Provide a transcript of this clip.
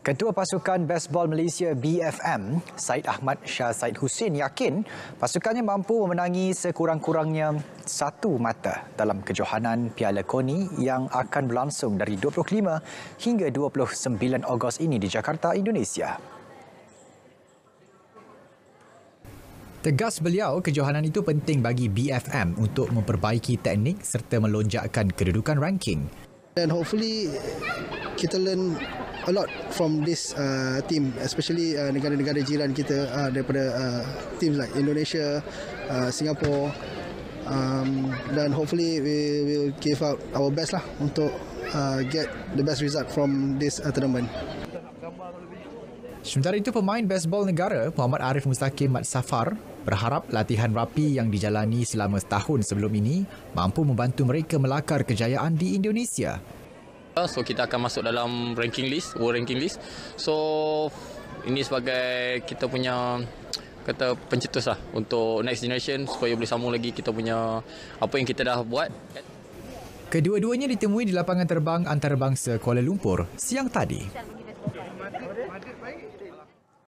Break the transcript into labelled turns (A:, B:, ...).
A: Ketua Pasukan Baseball Malaysia BFM, Said Ahmad Shah Said Hussein yakin pasukannya mampu memenangi sekurang-kurangnya satu mata dalam kejohanan Piala Koni yang akan berlangsung dari 25 hingga 29 Ogos ini di Jakarta, Indonesia. Tegas beliau, kejohanan itu penting bagi BFM untuk memperbaiki teknik serta melonjakkan kedudukan ranking.
B: And hopefully kita learn a lot from this uh, team, especially uh, negara-negara jiran kita uh, daripada uh, teams like Indonesia, uh, Singapore, um, dan hopefully we will give out our best lah untuk uh, get the best result from this uh, tournament.
A: Sementara itu, pemain baseball negara Muhammad Arif Mustaqim Mat Safar berharap latihan rapi yang dijalani selama setahun sebelum ini mampu membantu mereka melakar kejayaan di Indonesia.
C: So kita akan masuk dalam ranking list, world ranking list. So ini sebagai kita punya kata pencetus lah untuk next generation supaya boleh sambung lagi kita punya apa yang kita dah buat.
A: Kedua-duanya ditemui di lapangan terbang antarabangsa Kuala Lumpur siang tadi.